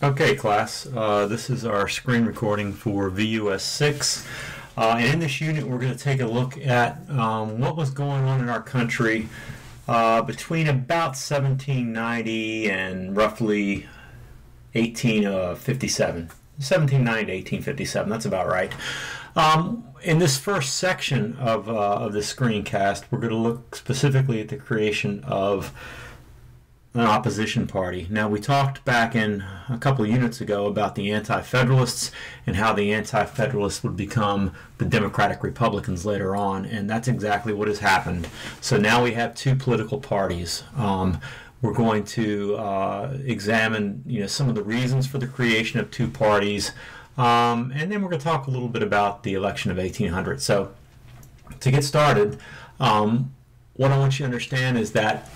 Okay, class, uh, this is our screen recording for VUS 6. Uh, and in this unit, we're going to take a look at um, what was going on in our country uh, between about 1790 and roughly 1857. 1790 to 1857, that's about right. Um, in this first section of, uh, of the screencast, we're going to look specifically at the creation of an opposition party. Now, we talked back in a couple of units ago about the Anti Federalists and how the Anti Federalists would become the Democratic Republicans later on, and that's exactly what has happened. So now we have two political parties. Um, we're going to uh, examine you know, some of the reasons for the creation of two parties, um, and then we're going to talk a little bit about the election of 1800. So, to get started, um, what I want you to understand is that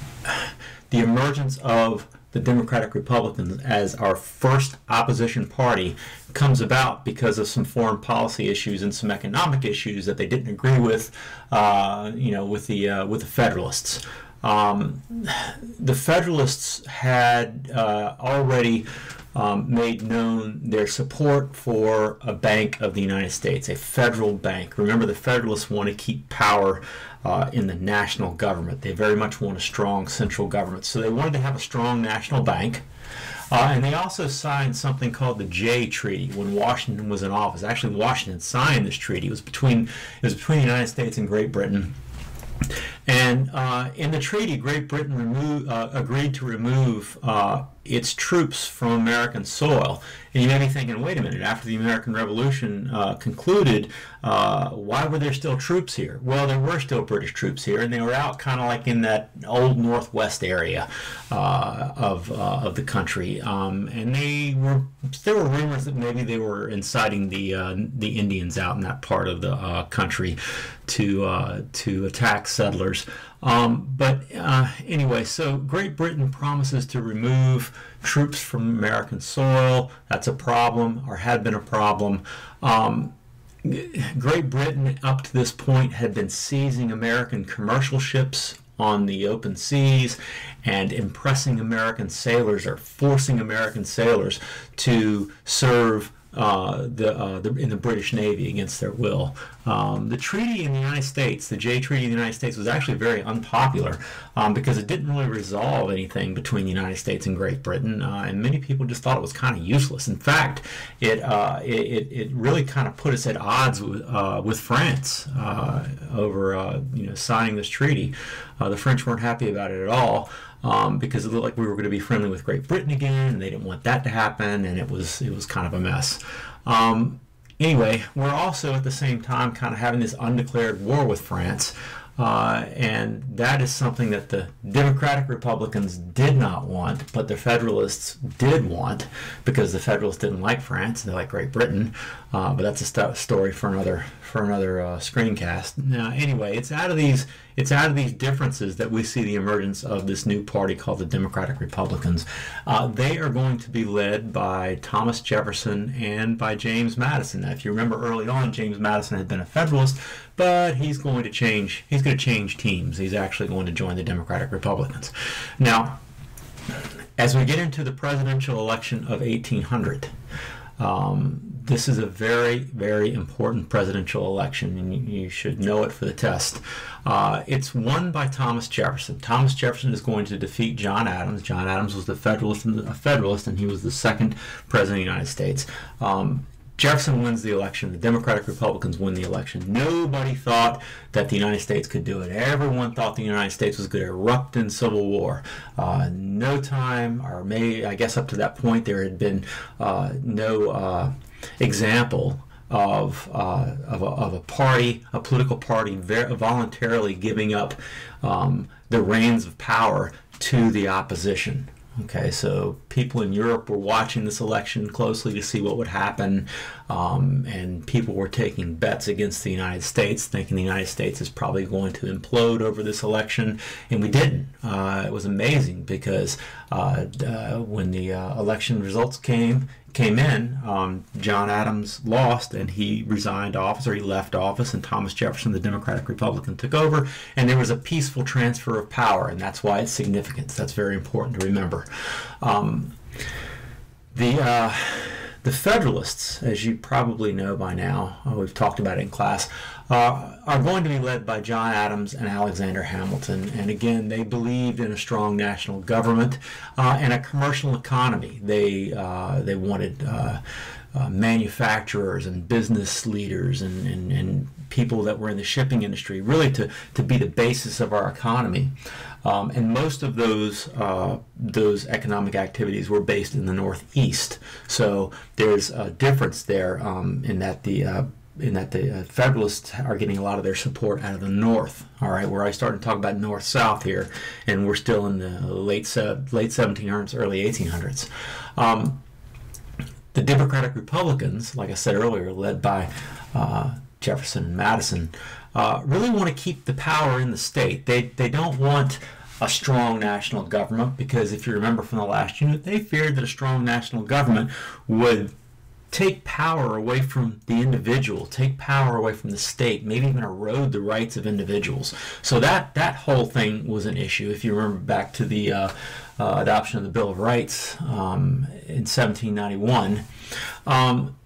the emergence of the Democratic Republicans as our first opposition party comes about because of some foreign policy issues and some economic issues that they didn't agree with, uh, you know, with the uh, with the Federalists. Um, the Federalists had uh, already um, made known their support for a bank of the United States, a federal bank. Remember, the Federalists want to keep power uh, in the national government. They very much want a strong central government. So they wanted to have a strong national bank. Uh, and they also signed something called the Jay Treaty when Washington was in office. Actually, Washington signed this treaty. It was between it was between the United States and Great Britain. And uh, in the treaty, Great Britain uh, agreed to remove uh, its troops from American soil. And you may be thinking, wait a minute, after the American Revolution uh, concluded, uh, why were there still troops here? Well, there were still British troops here, and they were out kind of like in that old northwest area uh, of, of the country. Um, and they were there were rumors that maybe they were inciting the the Indians out in that part of the country to to attack settlers. Um, but uh, anyway, so Great Britain promises to remove troops from American soil. That's a problem, or had been a problem. Um, Great Britain, up to this point, had been seizing American commercial ships on the open seas and impressing American sailors or forcing American sailors to serve uh, the, uh, the, in the British Navy against their will. Um, the treaty in the United States, the Jay Treaty in the United States, was actually very unpopular um, because it didn't really resolve anything between the United States and Great Britain, uh, and many people just thought it was kind of useless. In fact, it, uh, it, it really kind of put us at odds with, uh, with France uh, over you know signing this treaty. the French weren't happy about it at all um, because it looked like we were going to be friendly with Great Britain again, and they didn't want that to happen, and it was it was kind of a mess. Um, anyway, we're also at the same time kind of having this undeclared war with France. Uh, and that is something that the Democratic Republicans did not want, but the Federalists did want, because the Federalists didn't like France; and they like Great Britain. Uh, but that's a st- story for another for another uh, screencast. Now, anyway, it's out of these it's out of these differences that we see the emergence of this new party called the Democratic Republicans. Uh, they are going to be led by Thomas Jefferson and by James Madison. Now, if you remember early on, James Madison had been a Federalist, but he's going to change. He's going to change teams. He's actually going to join the Democratic Republicans. Now, as we get into the presidential election of 1800. Um, this is a very, very important presidential election, and you, should know it for the test. Uh, it's won by Thomas Jefferson. Thomas Jefferson is going to defeat John Adams. John Adams was the Federalist, and a Federalist, and he was the second president of the United States. Um, Jefferson wins the election. The Democratic Republicans win the election. Nobody thought that the United States could do it. Everyone thought the United States was going to erupt in civil war. Uh, no time, or maybe I guess up to that point, there had been uh, no uh, example of, uh, of, a, of, a, party, a political party, voluntarily giving up um, the reins of power to the opposition. Okay, so people in Europe were watching this election closely to see what would happen, um, and people were taking bets against the United States, thinking the United States is probably going to implode over this election, and we didn't. Uh, it was amazing because uh, uh, when the uh, election results came, came in, um, John Adams lost and he resigned office or he left office, and Thomas Jefferson, the Democratic Republican, took over, and there was a peaceful transfer of power, and that's why it's significant. That's very important to remember. Um, The uh, the Federalists, as you probably know by now, uh, we've talked about it in class, uh, are going to be led by John Adams and Alexander Hamilton. And again, they believed in a strong national government uh, and a commercial economy. They uh, they wanted uh, uh, manufacturers and business leaders and, and, and, people that were in the shipping industry really to, to be the basis of our economy. Um, and most of those uh, those economic activities were based in the Northeast. So there's a difference there um, in that the uh, in that the uh, Federalists are getting a lot of their support out of the North. All right, where I started to talk about North South here, and we're still in the late late 1700s, early 1800s. Um, the Democratic Republicans, like I said earlier, led by uh, Jefferson and Madison, uh, really want to keep the power in the state. They, they don't want a strong national government because if you remember from the last unit, they feared that a strong national government would take power away from the individual, take power away from the state, maybe even erode the rights of individuals. So that that whole thing was an issue. If you remember back to the uh, uh, adoption of the Bill of Rights um, in 1791. Um,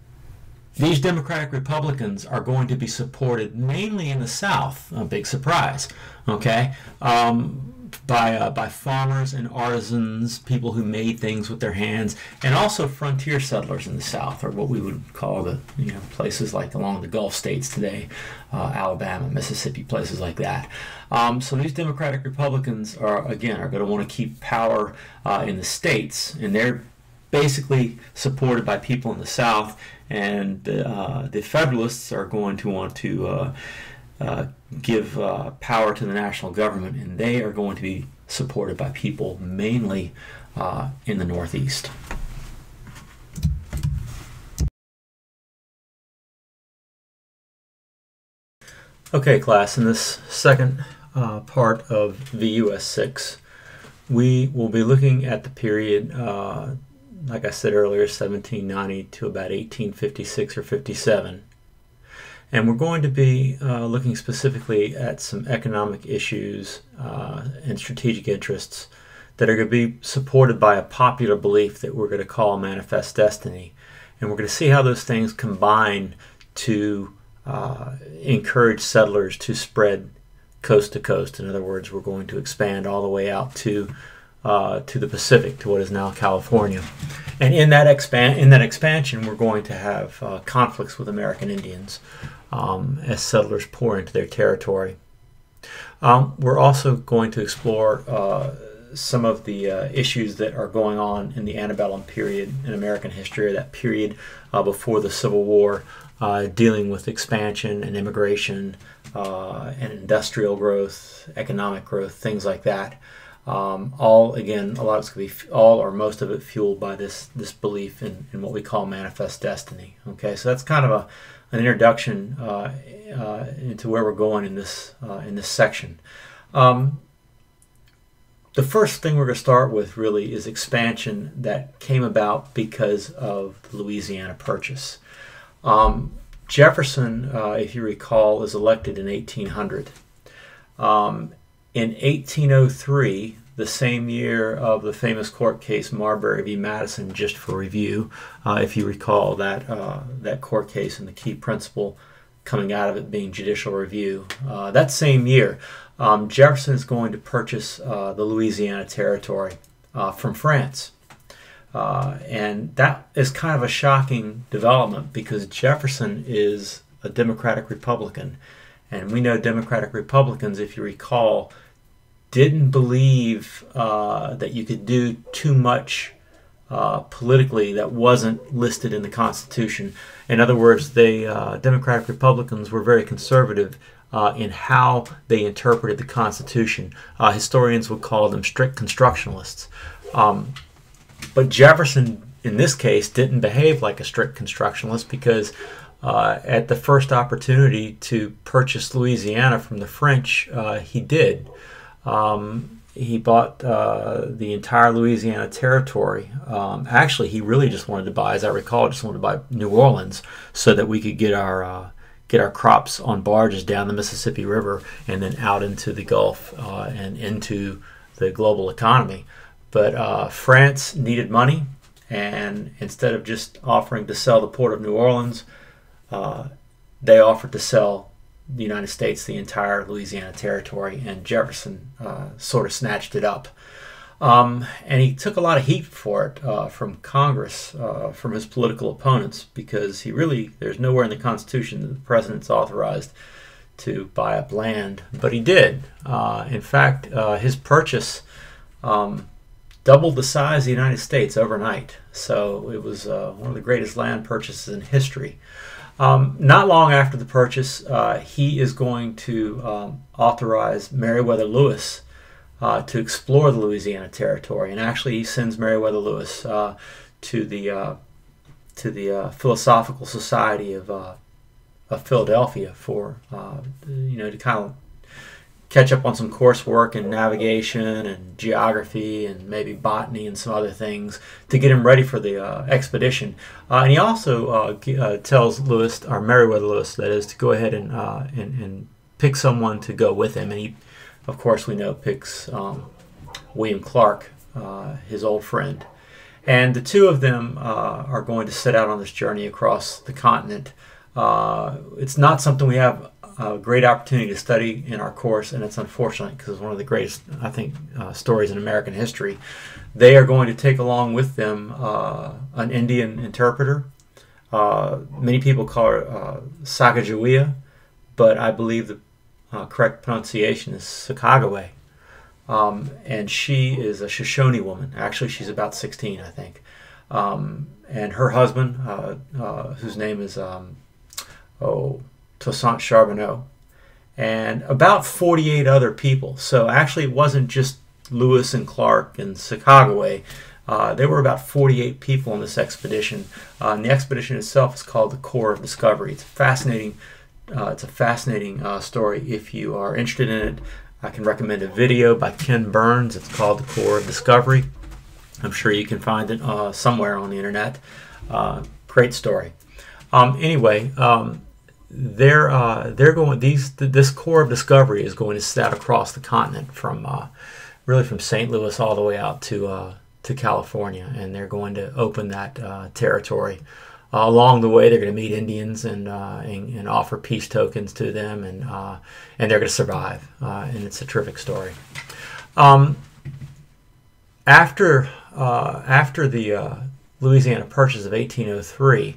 these Democratic Republicans are going to be supported mainly in the South. A big surprise, okay? Um, by uh, by farmers and artisans, people who made things with their hands, and also frontier settlers in the South, or what we would call the you know places like along the Gulf states today, uh, Alabama, Mississippi, places like that. Um, so these Democratic Republicans are again are going to want to keep power uh, in the states, and they're basically supported by people in the South, and uh, the Federalists are going to want to uh, give uh, power to the national government, and they are going to be supported by people mainly uh, in the Northeast. Okay, class, in this second uh, part of VUS 6, we will be looking at the period, uh, like I said earlier, 1790 to about 1856 or 57. And we're going to be uh, looking specifically at some economic issues uh, and strategic interests that are going to be supported by a popular belief that we're going to call manifest destiny. And we're going to see how those things combine to uh, encourage settlers to spread coast to coast. In other words, we're going to expand all the way out to uh, to the Pacific, to what is now California. And in that expand in that expansion, we're going to have uh, conflicts with American Indians um, as settlers pour into their territory. Um, we're also going to explore uh, some of the uh, issues that are going on in the antebellum period in American history, or that period uh, before the Civil War, uh, dealing with expansion and immigration uh, and industrial growth, economic growth, things like that. Um, all again, a lot of it's going to be all or most of it fueled by this this belief in, in what we call manifest destiny. Okay, so that's kind of a an introduction uh, uh, into where we're going in this uh, in this section. Um, the first thing we're going to start with really is expansion that came about because of the Louisiana Purchase. Um, Jefferson, uh, if you recall, is elected in 1800. Um, in 1803, the same year of the famous court case Marbury v. Madison, just for review, uh, if you recall that uh, that court case and the key principle coming out of it being judicial review. Uh, that same year, um, Jefferson is going to purchase uh, the Louisiana Territory uh, from France. Uh, and that is kind of a shocking development because Jefferson is a Democratic Republican. And we know Democratic Republicans, if you recall, didn't believe uh, that you could do too much uh, politically that wasn't listed in the Constitution. In other words, the uh, Democratic Republicans were very conservative uh, in how they interpreted the Constitution. Uh, historians would call them strict constructionalists. Um, but Jefferson, in this case, didn't behave like a strict constructionalist because uh, at the first opportunity to purchase Louisiana from the French, he did. Um, he bought uh, the entire Louisiana territory. Um, actually, he really just wanted to buy, as I recall, just wanted to buy New Orleans so that we could get our uh, get our crops on barges down the Mississippi River and then out into the Gulf uh, and into the global economy. But uh, France needed money, And instead of just offering to sell the port of New Orleans, uh, they offered to sell the United States the entire Louisiana territory, and Jefferson uh, sort of snatched it up. Um, and he took a lot of heat for it uh, from Congress, uh, from his political opponents, because he really, there's nowhere in the Constitution that the president's authorized to buy up land, but he did. Uh, in fact, uh, his purchase um, doubled the size of the United States overnight. So it was uh, one of the greatest land purchases in history. Um, not long after the purchase, uh, he is going to um, authorize Meriwether Lewis uh, to explore the Louisiana Territory, and actually he sends Meriwether Lewis uh, to the to the Philosophical Society of of Philadelphia for uh, you know to kind of catch up on some coursework and navigation and geography and maybe botany and some other things to get him ready for the uh, expedition. Uh, and he also uh, uh, tells Lewis, or Meriwether Lewis, that is, to go ahead and, uh, and, and pick someone to go with him. And he, of course, we know picks um, William Clark, his old friend. And the two of them are going to set out on this journey across the continent. Uh, it's not something we have a great opportunity to study in our course, and it's unfortunate because it's one of the greatest, I think, uh, stories in American history. They are going to take along with them uh, an Indian interpreter. Uh, many people call her uh, Sacagawea, but I believe the uh, correct pronunciation is Sacagaway. Um, and she is a Shoshone woman. Actually, she's about 16, I think. Um, and her husband, whose name is um, oh, Toussaint Charbonneau, and about 48 other people. So actually, it wasn't just Lewis and Clark and Sacagaway. Uh, there were about 48 people on this expedition. Uh, and the expedition itself is called the Corps of Discovery. It's fascinating. Uh, it's a fascinating uh, story. If you are interested in it, I can recommend a video by Ken Burns. It's called The Corps of Discovery. I'm sure you can find it uh, somewhere on the internet. Uh, great story. Um, anyway, um, they're uh, they're going these this Corps of Discovery is going to set across the continent from uh, really from St. Louis all the way out to uh, to California, and they're going to open that uh, territory. Uh, along the way, they're going to meet Indians and, uh, and, and offer peace tokens to them, and and they're going to survive. and it's a terrific story. Um, after after the Louisiana Purchase of 1803.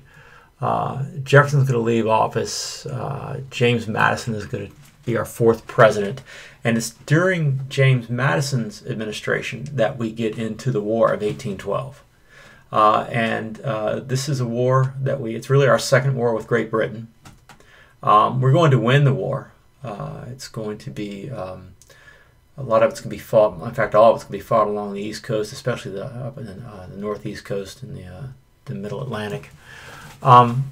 Uh, Jefferson's going to leave office. Uh, James Madison is going to be our fourth president. And it's during James Madison's administration that we get into the War of 1812. Uh, and uh, this is a war that we, it's really our second war with Great Britain. Um, we're going to win the war. Uh, it's going to be, um, a lot of it's going to be fought, in fact, all of it's going to be fought along the East Coast, especially the, up in the, uh, the Northeast Coast and the, the Middle Atlantic. Um,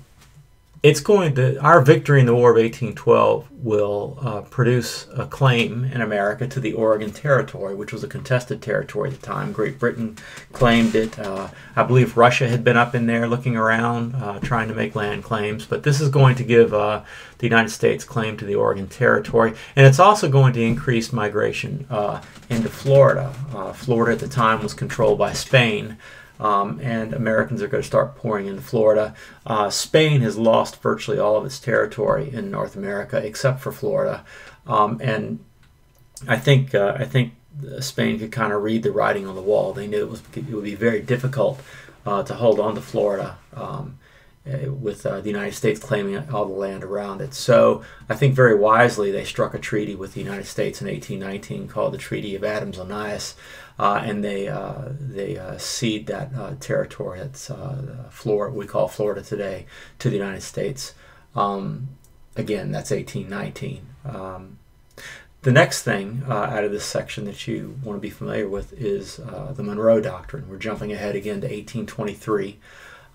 it's going to our victory in the War of 1812 will uh, produce a claim in America to the Oregon Territory, which was a contested territory at the time. Great Britain claimed it. Uh, I believe Russia had been up in there looking around, uh, trying to make land claims. But this is going to give uh, the United States claim to the Oregon Territory, and it's also going to increase migration uh, into Florida. Uh, Florida at the time was controlled by Spain. Um, and Americans are going to start pouring into Florida. Uh, Spain has lost virtually all of its territory in North America except for Florida, um, and I think uh, I think Spain could kind of read the writing on the wall. They knew it was it would be very difficult uh, to hold on to Florida. Um, uh, with uh, the United States claiming all the land around it. So I think very wisely they struck a treaty with the United States in 1819 called the Treaty of Adams-Onís, uh, and they uh, they uh, cede that uh, territory that's Florida we call Florida today to the United States. Um, again, that's 1819. Um, the next thing out of this section that you want to be familiar with is the Monroe Doctrine. We're jumping ahead again to 1823.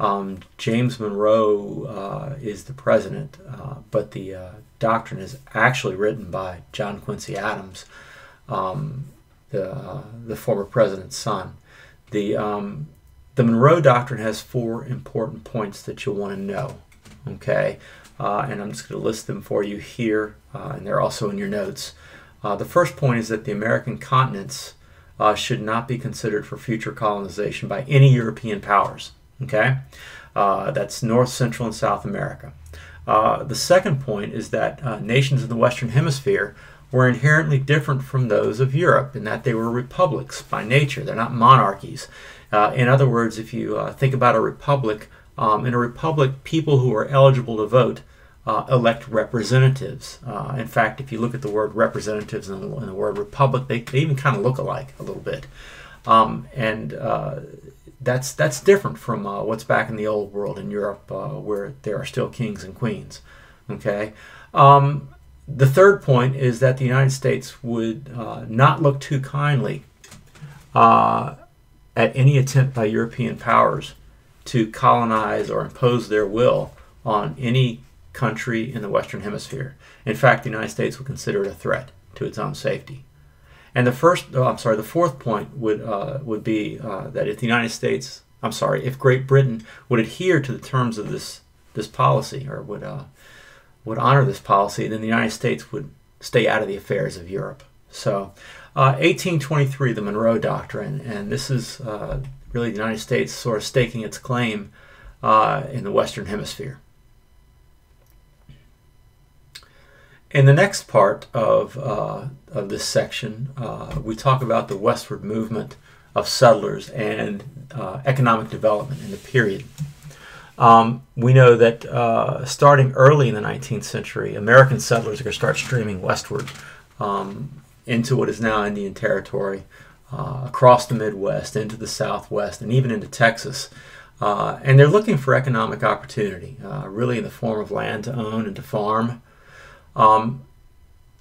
Um, James Monroe uh, is the president, uh, but the uh, doctrine is actually written by John Quincy Adams, um, the, uh, the former president's son. The, um, the Monroe Doctrine has four important points that you'll want to know. Okay, uh, and I'm just going to list them for you here, uh, and they're also in your notes. the first point is that the American continents uh, should not be considered for future colonization by any European powers. Okay, uh, that's North, Central, and South America. Uh, the second point is that uh, nations in the Western Hemisphere were inherently different from those of Europe in that they were republics by nature. They're not monarchies. Uh, in other words, if you uh, think about a republic, um, in a republic, people who are eligible to vote uh, elect representatives. Uh, in fact, if you look at the word representatives and the, and the word republic, they, they even kind of look alike a little bit. Um, and uh, that's that's different from uh, what's back in the old world in Europe, uh, where there are still kings and queens. Okay. Um, the third point is that the United States would uh, not look too kindly at any attempt by European powers to colonize or impose their will on any country in the Western Hemisphere. In fact, the United States would consider it a threat to its own safety. And the first, oh, I'm sorry, the fourth point would uh, would be uh, that if the United States, I'm sorry, if Great Britain would adhere to the terms of this this policy or would uh, would honor this policy, then the United States would stay out of the affairs of Europe. So, 1823, uh, the Monroe Doctrine, and this is uh, really the United States sort of staking its claim uh, in the Western Hemisphere. In the next part of, uh, of this section, uh, we talk about the westward movement of settlers and uh, economic development in the period. Um, we know that uh, starting early in the 19th century, American settlers are going to start streaming westward um, into what is now Indian Territory, uh, across the Midwest, into the Southwest, and even into Texas. Uh, and they're looking for economic opportunity, really in the form of land to own and to farm. Um,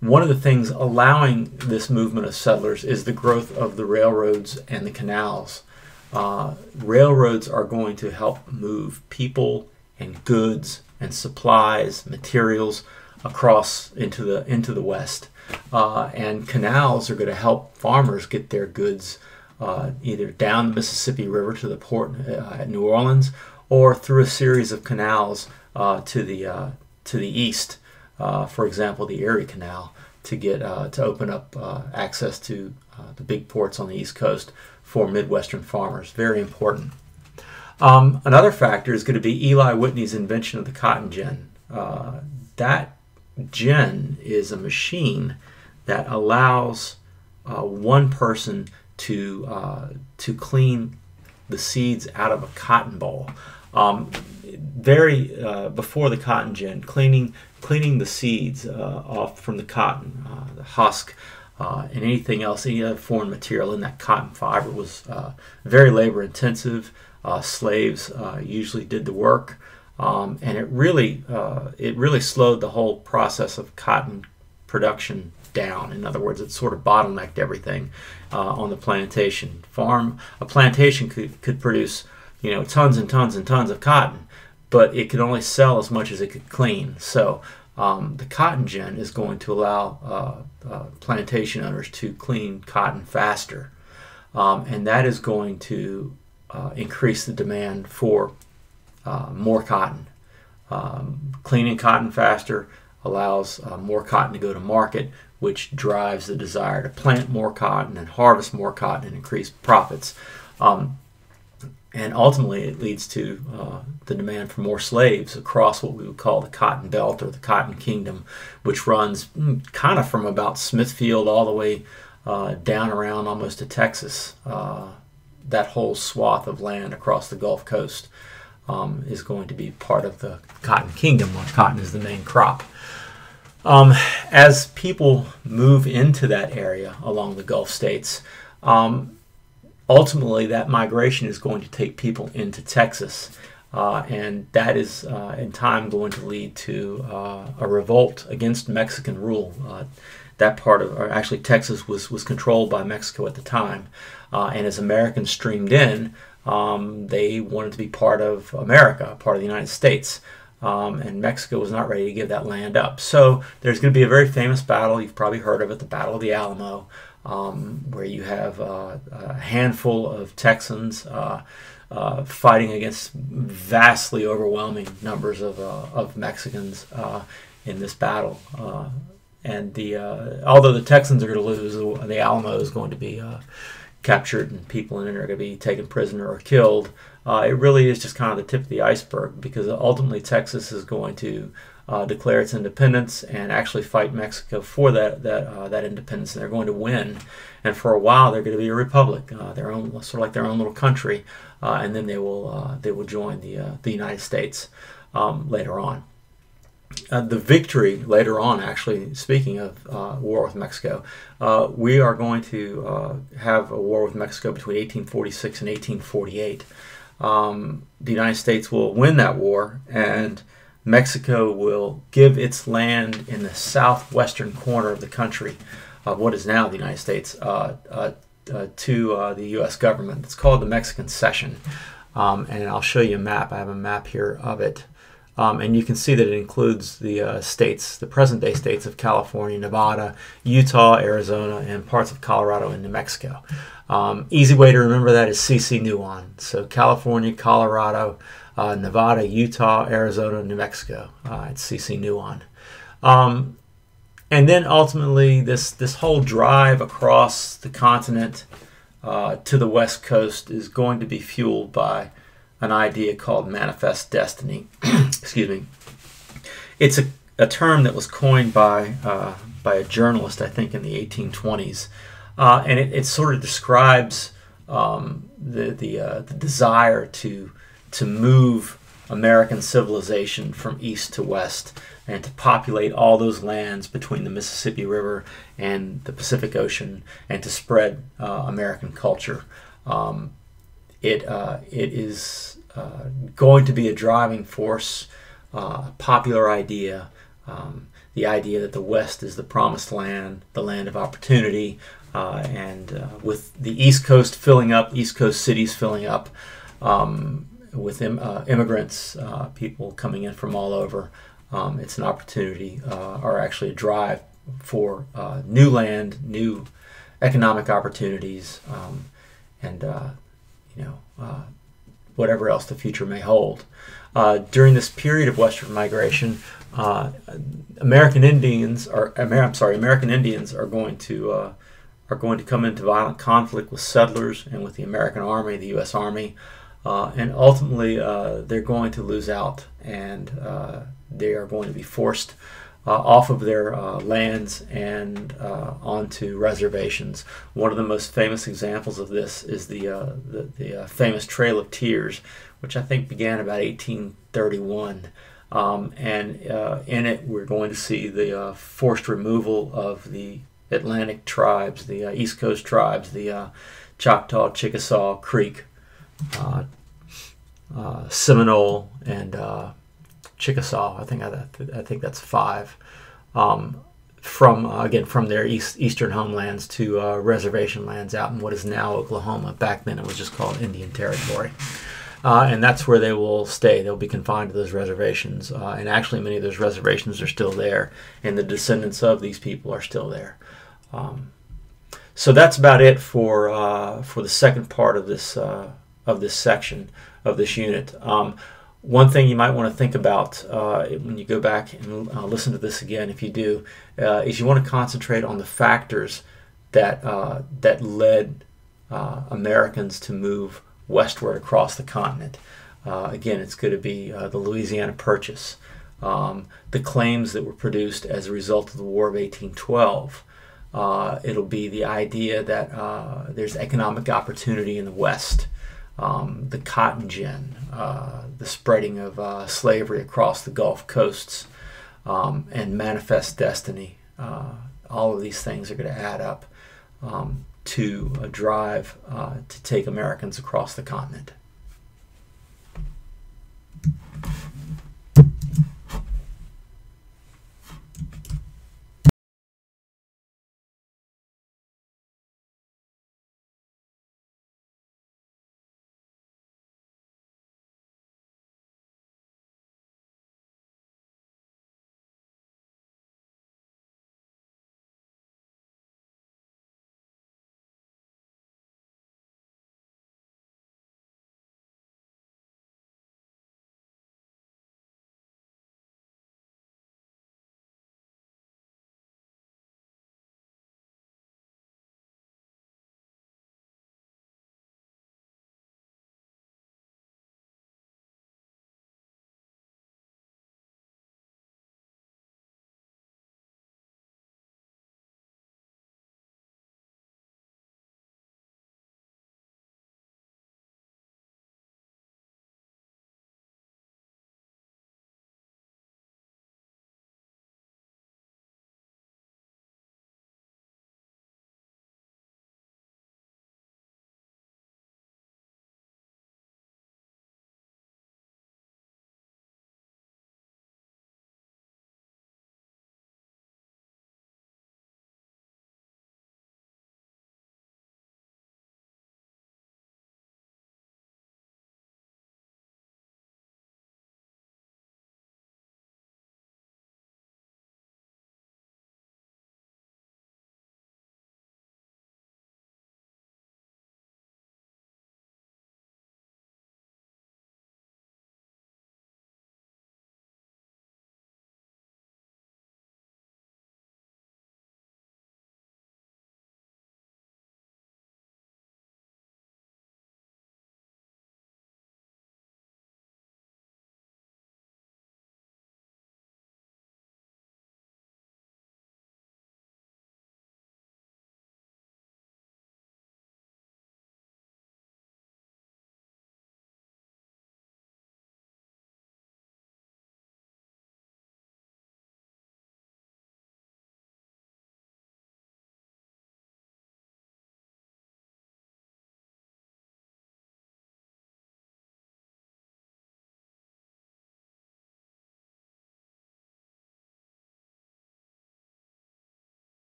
one of the things allowing this movement of settlers is the growth of the railroads and the canals. Uh, railroads are going to help move people and goods and supplies, materials across into the into the west, uh, and canals are going to help farmers get their goods uh, either down the Mississippi River to the port uh, at New Orleans, or through a series of canals uh, to the uh, to the east for example, the Erie Canal, to get to open up access to the big ports on the East Coast for Midwestern farmers. Very important. Um, another factor is going to be Eli Whitney's invention of the cotton gin. Uh, that gin is a machine that allows one person to to clean the seeds out of a cotton ball. Um, very uh, before the cotton gin, cleaning cleaning the seeds uh, off from the cotton, uh, the husk, uh, and anything else, any other foreign material in that cotton fiber was uh, very labor intensive. Uh, slaves usually did the work, um, and it really it really slowed the whole process of cotton production down. In other words, it sort of bottlenecked everything on the plantation farm. A plantation could, could produce you know tons and tons and tons of cotton but it could only sell as much as it could clean. So um, the cotton gin is going to allow uh, uh, plantation owners to clean cotton faster, um, and that is going to uh, increase the demand for uh, more cotton. Um, cleaning cotton faster allows uh, more cotton to go to market, which drives the desire to plant more cotton and harvest more cotton and increase profits. Um, and ultimately it leads to uh, the demand for more slaves across what we would call the cotton belt or the cotton kingdom which runs mm, kind of from about smithfield all the way uh, down around almost to texas. Uh, that whole swath of land across the gulf coast um, is going to be part of the cotton kingdom where cotton is the main crop. Um, as people move into that area along the gulf states um, ultimately that migration is going to take people into Texas. Uh, and that is uh, in time going to lead to uh, a revolt against Mexican rule. Uh, that part of, or actually, Texas was, was controlled by Mexico at the time. Uh, and as Americans streamed in, um, they wanted to be part of America, part of the United States. Um, and Mexico was not ready to give that land up. So there's going to be a very famous battle. You've probably heard of it, the Battle of the Alamo um, where you have uh, a handful of Texans uh, uh, fighting against vastly overwhelming numbers of, uh, of Mexicans in this battle. And the although the Texans are going to lose, the Alamo is going to be captured and people in it are going to be taken prisoner or killed. Uh, it really is just kind of the tip of the iceberg because ultimately Texas is going to uh, declare its independence and actually fight Mexico for that that uh, that independence, and they're going to win. And for a while, they're going to be a republic, uh, their own sort of like their own little country, uh, and then they will uh, they will join the the United States um, later on. Uh, the victory later on, actually, speaking of uh, war with Mexico, uh, we are going to have a war with Mexico between 1846 and 1848. Um, the United States will win that war, and Mexico will give its land in the southwestern corner of the country, of what is now the United States, uh, uh, uh, to uh, the U.S. government. It's called the Mexican Cession. Um, and I'll show you a map. I have a map here of it. Um, and you can see that it includes the uh, states, the present day states of California, Nevada, Utah, Arizona, and parts of Colorado and New Mexico. Um, easy way to remember that is CC Nuon. So California, Colorado, uh, Nevada, Utah, Arizona, New Mexico. Uh, it's CC Nuon. Um, and then ultimately, this, this whole drive across the continent uh, to the West Coast is going to be fueled by an idea called manifest destiny. Excuse me. It's a, a term that was coined by, uh, by a journalist, I think, in the 1820s. Uh, and it, it, sort of describes um, the, the, uh, the desire to to move American civilization from east to west and to populate all those lands between the Mississippi River and the Pacific Ocean and to spread uh, American culture. Um, it, uh, it is uh, going to be a driving force, uh, popular idea. Um, the idea that the West is the promised land, the land of opportunity, uh, and uh, with the East Coast filling up, East Coast cities filling up, um, with uh, immigrants, uh, people coming in from all over. Um, it's an opportunity, uh, or actually a drive for uh, new land, new economic opportunities, um, and uh, you know uh, whatever else the future may hold. during this period of Western migration, American Indians are I'm sorry, American Indians are going to are going to come into violent conflict with settlers and with the American Army, the U.S. Army. Uh, and ultimately, uh, they're going to lose out and uh, they are going to be forced uh, off of their uh, lands and uh, onto reservations. One of the most famous examples of this is the, the, the famous Trail of Tears, which I think began about 1831. Um, and in it, we're going to see the forced removal of the Atlantic tribes, the East Coast tribes, the Choctaw, Chickasaw, Creek, uh, Seminole, and uh, Chickasaw. I think I, I think that's five. Um, from uh, again from their east, eastern homelands to uh, reservation lands out in what is now Oklahoma. Back then, it was just called Indian Territory. Uh, and that's where they will stay. They'll be confined to those reservations. Uh, and actually, many of those reservations are still there, and the descendants of these people are still there. Um, so that's about it for for the second part of this of this section of this unit. Um, one thing you might want to think about uh, when you go back and uh, listen to this again, if you do, uh, is you want to concentrate on the factors that uh, that led uh, Americans to move westward across the continent. Uh, again, it's going to be the Louisiana Purchase, um, the claims that were produced as a result of the War of 1812. it'll be the idea that there's economic opportunity in the West um, the cotton gin, uh, the spreading of uh, slavery across the Gulf coasts, um, and manifest destiny. Uh, all of these things are going to add up um, to a drive uh, to take Americans across the continent.